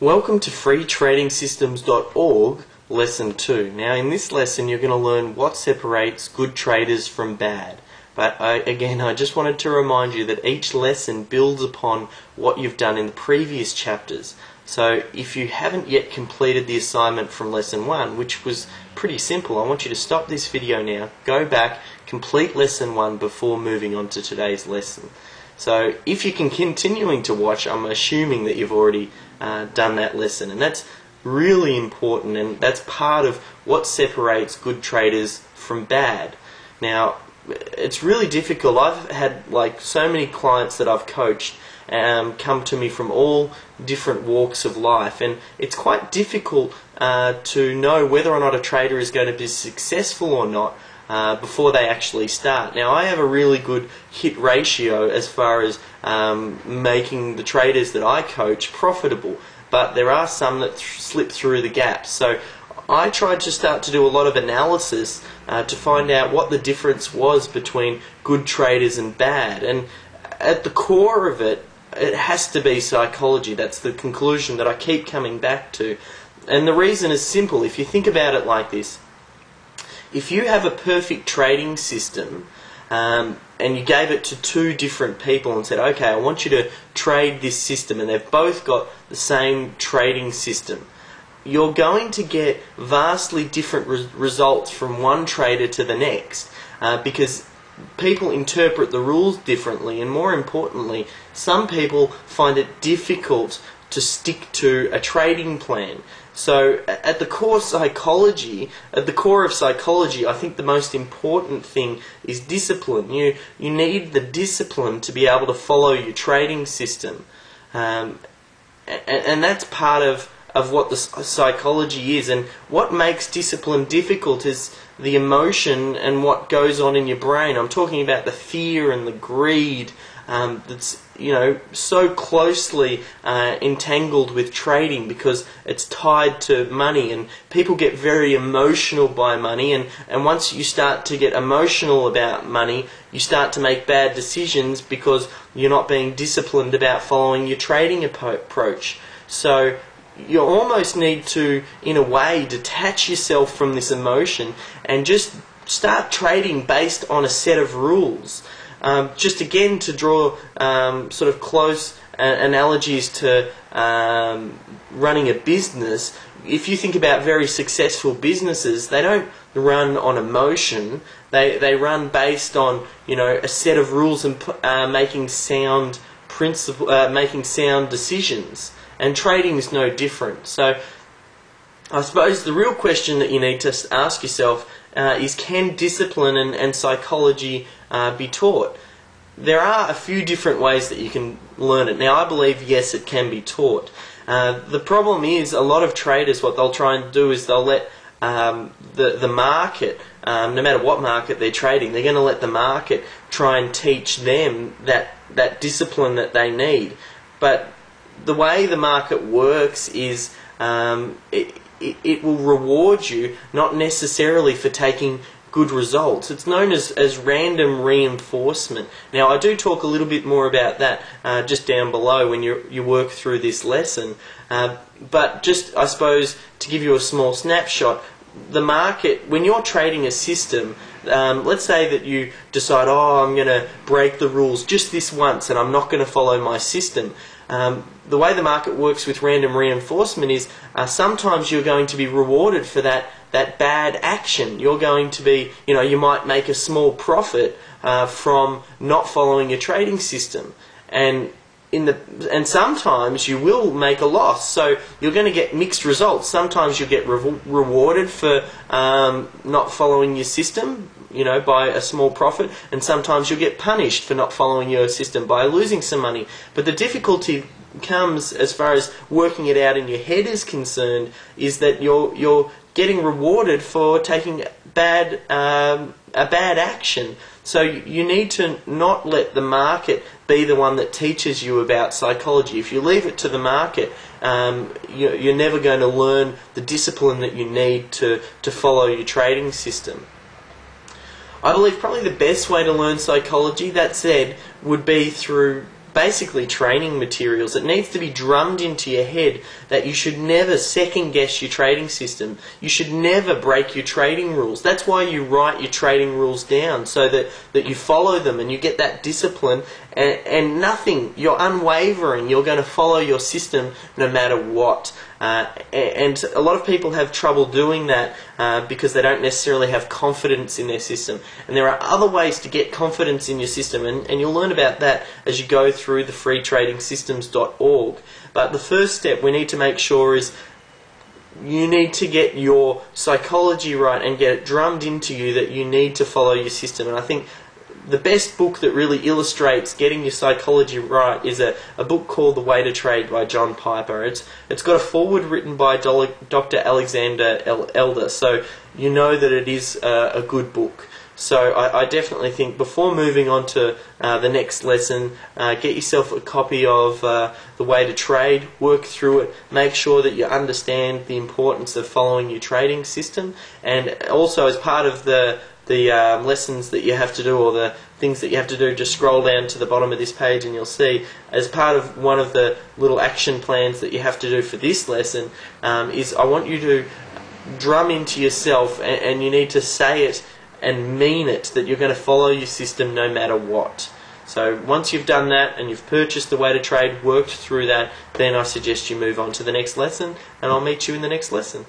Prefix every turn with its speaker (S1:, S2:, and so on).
S1: Welcome to freetradingsystems.org lesson 2. Now in this lesson you're going to learn what separates good traders from bad. But I, again I just wanted to remind you that each lesson builds upon what you've done in the previous chapters. So if you haven't yet completed the assignment from lesson 1, which was pretty simple, I want you to stop this video now, go back, complete lesson 1 before moving on to today's lesson. So if you can continuing to watch, I'm assuming that you've already uh, done that lesson, and that's really important, and that's part of what separates good traders from bad. Now, it's really difficult. I've had like so many clients that I've coached um, come to me from all different walks of life, and it's quite difficult uh, to know whether or not a trader is going to be successful or not uh, before they actually start. Now, I have a really good hit ratio as far as um, making the traders that I coach profitable, but there are some that th- slip through the gaps. So I tried to start to do a lot of analysis uh, to find out what the difference was between good traders and bad. And at the core of it, it has to be psychology. That's the conclusion that I keep coming back to. And the reason is simple. If you think about it like this, if you have a perfect trading system um, and you gave it to two different people and said, okay, I want you to trade this system, and they've both got the same trading system, you're going to get vastly different re- results from one trader to the next uh, because people interpret the rules differently, and more importantly, some people find it difficult to stick to a trading plan. So, at the core psychology, at the core of psychology, I think the most important thing is discipline. You you need the discipline to be able to follow your trading system, um, and, and that's part of of what the psychology is. And what makes discipline difficult is the emotion and what goes on in your brain. I'm talking about the fear and the greed um, that's you know so closely uh, entangled with trading because it's tied to money and people get very emotional by money and, and once you start to get emotional about money you start to make bad decisions because you're not being disciplined about following your trading approach so you almost need to in a way detach yourself from this emotion and just start trading based on a set of rules um, just again to draw um, sort of close uh, analogies to um, running a business, if you think about very successful businesses, they don't run on emotion. They they run based on you know a set of rules and uh, making sound principle, uh, making sound decisions. And trading is no different. So. I suppose the real question that you need to ask yourself uh, is can discipline and, and psychology uh, be taught? There are a few different ways that you can learn it. Now, I believe, yes, it can be taught. Uh, the problem is, a lot of traders, what they'll try and do is they'll let um, the, the market, um, no matter what market they're trading, they're going to let the market try and teach them that, that discipline that they need. But the way the market works is um, it, it, it will reward you not necessarily for taking good results. It's known as, as random reinforcement. Now, I do talk a little bit more about that uh, just down below when you, you work through this lesson. Uh, but just, I suppose, to give you a small snapshot, the market, when you're trading a system, um, let's say that you decide, oh, I'm going to break the rules just this once and I'm not going to follow my system. Um, the way the market works with random reinforcement is uh, sometimes you're going to be rewarded for that that bad action. You're going to be, you know, you might make a small profit uh, from not following your trading system, and in the and sometimes you will make a loss. So you're going to get mixed results. Sometimes you'll get re- rewarded for um, not following your system, you know, by a small profit, and sometimes you'll get punished for not following your system by losing some money. But the difficulty comes as far as working it out in your head is concerned is that you're you're getting rewarded for taking bad um, a bad action. So you need to not let the market be the one that teaches you about psychology. If you leave it to the market, um, you, you're never going to learn the discipline that you need to, to follow your trading system. I believe probably the best way to learn psychology, that said, would be through basically training materials. It needs to be drummed into your head that you should never second guess your trading system. You should never break your trading rules. That's why you write your trading rules down so that, that you follow them and you get that discipline and, and nothing, you're unwavering. You're going to follow your system no matter what. Uh, and a lot of people have trouble doing that uh, because they don't necessarily have confidence in their system. And there are other ways to get confidence in your system, and, and you'll learn about that as you go through the freetradingsystems.org. But the first step we need to make sure is you need to get your psychology right and get it drummed into you that you need to follow your system. And I think the best book that really illustrates getting your psychology right is a, a book called The Way to Trade by John Piper. It's it's got a foreword written by Dr. Alexander Elder, so you know that it is a, a good book. So I, I, definitely think before moving on to uh, the next lesson, uh, get yourself a copy of uh, The Way to Trade, work through it, make sure that you understand the importance of following your trading system, and also as part of the the um, lessons that you have to do or the things that you have to do, just scroll down to the bottom of this page and you'll see as part of one of the little action plans that you have to do for this lesson um, is I want you to drum into yourself and, and you need to say it and mean it that you're going to follow your system no matter what. So once you've done that and you've purchased the way to trade, worked through that, then I suggest you move on to the next lesson and I'll meet you in the next lesson.